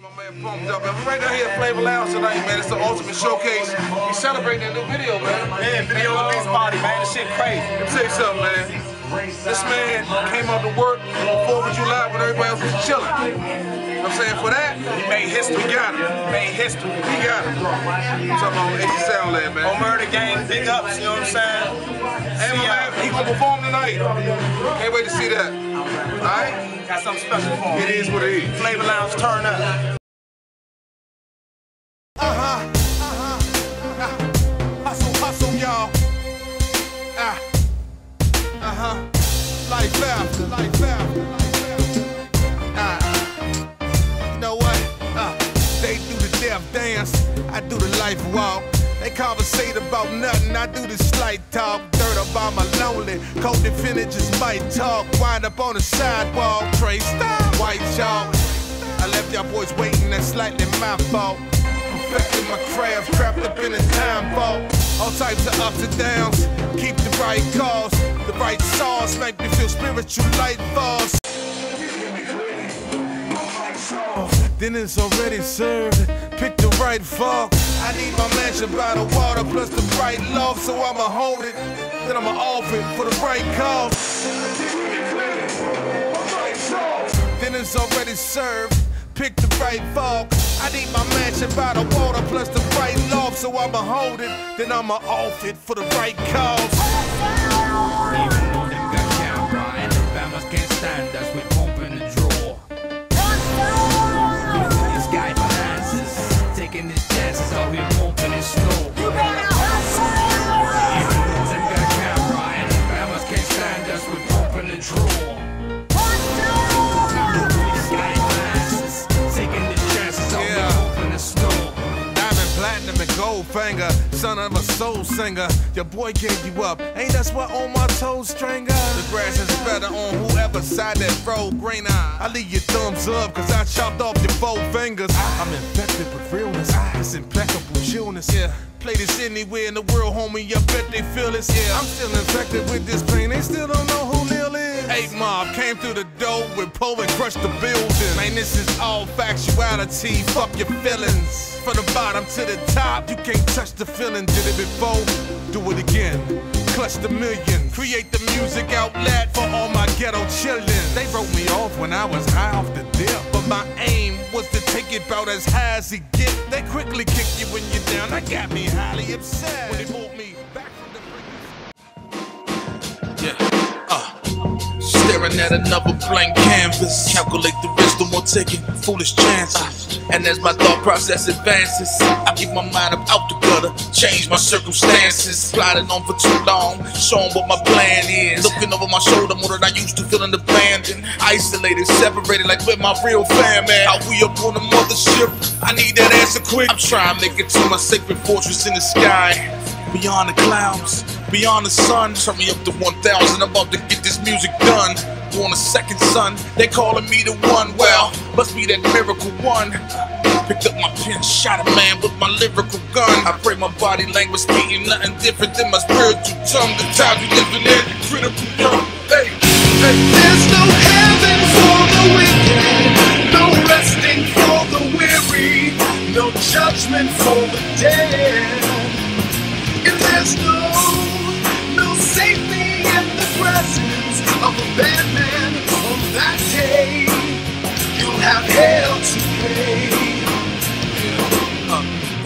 my man pumped up, man. We're right down here at Flava Lounge tonight, man. It's the ultimate showcase. We celebrating that new video, man. Man, video release party, man. This shit crazy. Let me tell you something, man. This man came out to work on 4th of July when everybody else was chilling. You know what I'm saying? For that, He made history. we got. He made history. We got it. I'm talking about AC Soundlab, man. On Murder Gang, big ups, you know what I'm saying? Hey, my man, he gonna perform tonight. Can't wait to see that. All right? Got something special for him. It is what it is. Flava Lounge, turn up. About nothing, I do the slight talk. Dirt about my lonely, co-defendant just might talk. Wind up on the sidewalk, style, white chalk. I left y'all boys waiting, that's slightly my fault. Perfecting my craft, trapped up in a time vault. All types of ups and downs, keep the right calls. The right sauce make me feel spiritual light falls. Dinner's already served. Pick the right fork. I need my mansion by the water plus the bright love, so I'ma hold it. Then I'ma off it for the right cause. Then it's already served. Pick the right fork. I need my mansion by the water plus the right love, so I'ma hold it. Then I'ma off it for the right cause. Even though them got and the Bamas can't stand us, platinum, and gold finger. Son of a soul singer. Your boy gave you up. Ain't that's what on my toes stringer? The grass is better on whoever side that road greener. I leave your thumbs up, cause I chopped off your four fingers. I'm infected with realness. It's impeccable chillness. Yeah. Play this anywhere in the world, homie. I bet they feel this. Yeah. I'm still infected with this pain. They still don't know who Lyl is. Eight Mob came through the door with Poe and crushed the building. Man, this is all factuality. Fuck your feelings. From the bottom to the top, you can't touch the feeling. Did it before, do it again. Clutch the million. Create the music outlet for all my ghetto children. They wrote me off when I was high off the dip. But my aim was to take it about as high as it get. They quickly kick you when you're down. That got me highly upset. When they moved me back from the Yeah. Staring at another blank canvas. Calculate the risk, no more taking foolish chances. And as my thought process advances, I keep my mind up out the gutter. Change my circumstances. Plotting on for too long. Showing what my plan is. Looking over my shoulder more than I used to, feeling abandoned. Isolated, separated, like where my real fam at. How we up on the mothership? I need that answer quick. I'm trying to make it to my sacred fortress in the sky. Beyond the clouds, beyond the sun. Turn me up to 1,000. I'm about to get this music done. On a second son, they calling me the one. Well, must be that miracle one. Picked up my pen, shot a man with my lyrical gun. I pray my body language speaking nothing different than my spiritual tongue. The time we living in, critical young. Hey, hey. There's no heaven for the wicked, no resting for the weary, no judgment for the dead. And there's no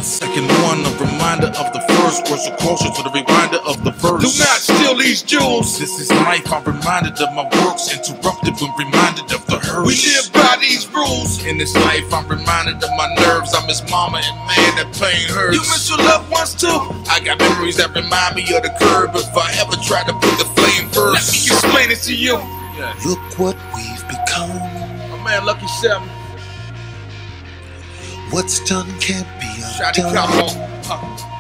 second one, a reminder of the first. Words are closer to the reminder of the verse. Do not steal these jewels. This is life. I'm reminded of my works, interrupted when reminded of the hurt. We live by these rules. In this life, I'm reminded of my nerves. I miss mama and man, that pain hurts. You miss your loved ones too. I got memories that remind me of the curb. If I ever try to put the flame first, Let first, me explain it to you. Look what we've become. My man, Lucky Seven. What's done can't be Shotty undone. Capo. Uh,